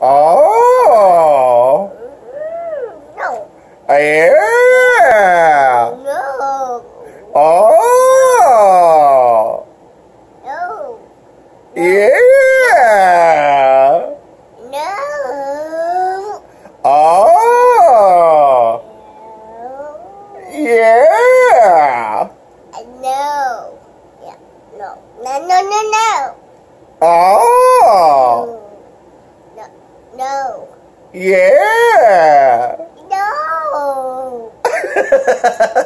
Oh. oh. No. Yeah. No. Oh. No. Yeah. No. Oh. Yeah. No. Yeah. No. No. No. No. No. Oh. No. Yeah. No.